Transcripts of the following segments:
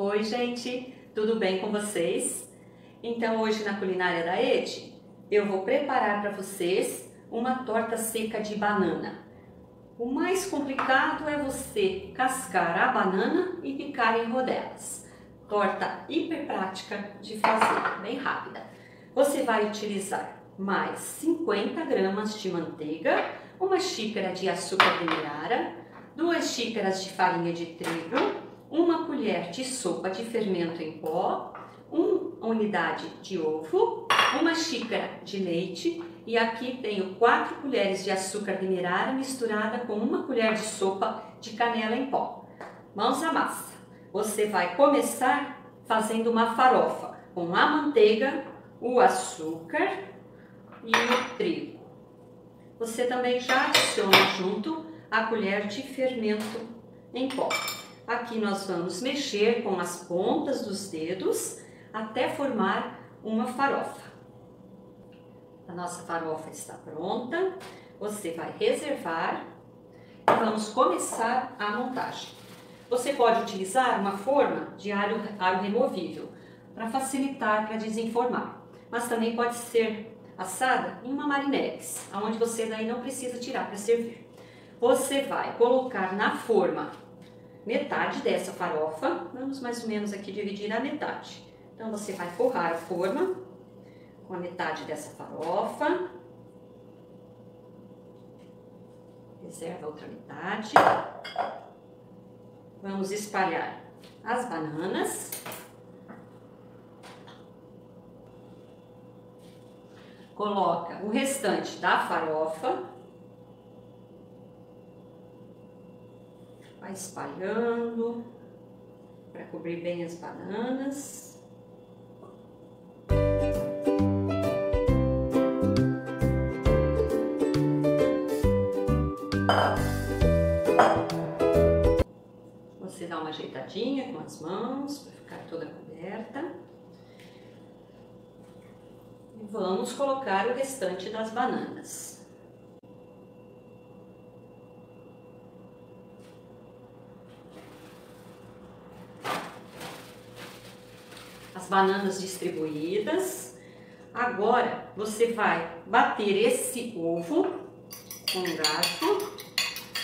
Oi, gente, tudo bem com vocês? Então, hoje na culinária da Ed, eu vou preparar para vocês uma torta seca de banana. O mais complicado é você cascar a banana e picar em rodelas. Torta hiper prática de fazer, bem rápida. Você vai utilizar mais 50 gramas de manteiga, uma xícara de açúcar demerara, duas xícaras de farinha de trigo, uma colher de sopa de fermento em pó, uma unidade de ovo, uma xícara de leite e aqui tenho quatro colheres de açúcar demerara misturada com uma colher de sopa de canela em pó. Mãos à massa. Você vai começar fazendo uma farofa com a manteiga, o açúcar e o trigo. Você também já adiciona junto a colher de fermento em pó. Aqui nós vamos mexer com as pontas dos dedos até formar uma farofa. A nossa farofa está pronta, você vai reservar e vamos começar a montagem. Você pode utilizar uma forma de aro, aro removível para facilitar para desenformar, mas também pode ser assada em uma marinex, onde você daí não precisa tirar para servir. Você vai colocar na forma metade dessa farofa, vamos mais ou menos aqui dividir a metade. Então, você vai forrar a forma com a metade dessa farofa. Reserva a outra metade. Vamos espalhar as bananas. Coloca o restante da farofa. Vai espalhando para cobrir bem as bananas. Você dá uma ajeitadinha com as mãos para ficar toda coberta. E vamos colocar o restante das bananas. Bananas distribuídas. Agora, você vai bater esse ovo com um garfo,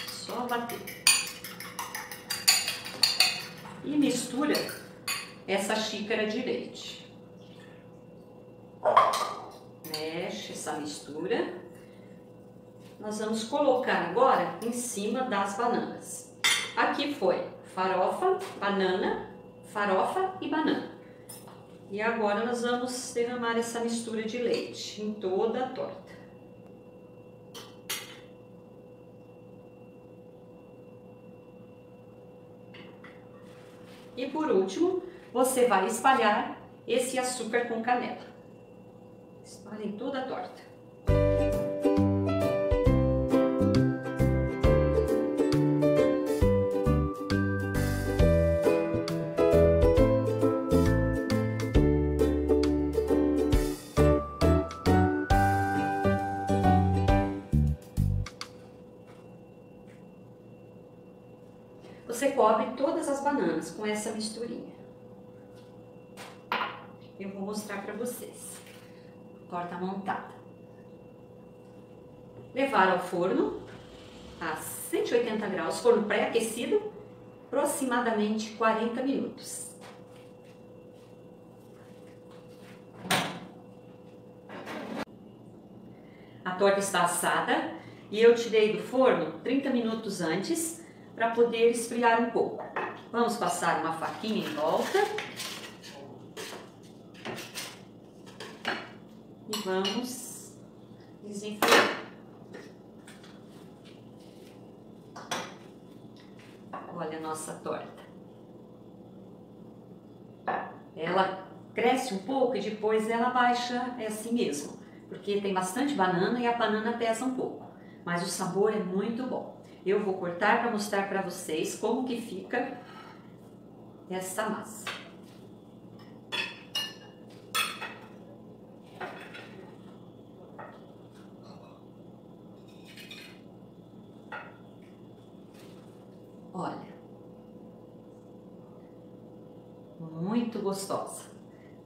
só bater. E mistura essa xícara de leite. Mexe essa mistura. Nós vamos colocar agora em cima das bananas. Aqui foi farofa, banana, farofa e banana. E agora nós vamos derramar essa mistura de leite em toda a torta. E por último, você vai espalhar esse açúcar com canela. Espalhe em toda a torta. Você cobre todas as bananas com essa misturinha. Eu vou mostrar para vocês. Torta montada. Levar ao forno a 180 graus, forno pré-aquecido, aproximadamente 40 minutos. A torta está assada e eu tirei do forno 30 minutos antes para poder esfriar um pouco. Vamos passar uma faquinha em volta. E vamos desenfiar. Olha a nossa torta. Ela cresce um pouco e depois ela baixa, é assim mesmo. Porque tem bastante banana e a banana pesa um pouco. Mas o sabor é muito bom. Eu vou cortar para mostrar para vocês como que fica essa massa. Olha. muito gostosa.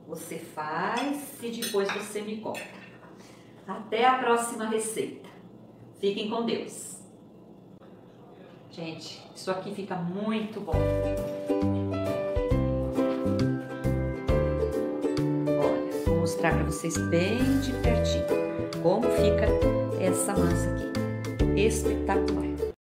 Você faz e depois você me conta. Até a próxima receita. Fiquem com Deus. Gente, isso aqui fica muito bom. Olha, vou mostrar para vocês bem de pertinho como fica essa massa aqui. Espetacular.